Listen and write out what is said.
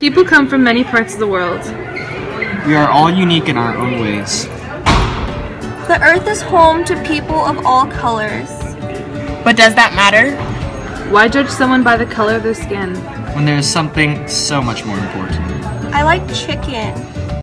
People come from many parts of the world. We are all unique in our own ways. The earth is home to people of all colors. But does that matter? Why judge someone by the color of their skin? When there is something so much more important. I like chicken.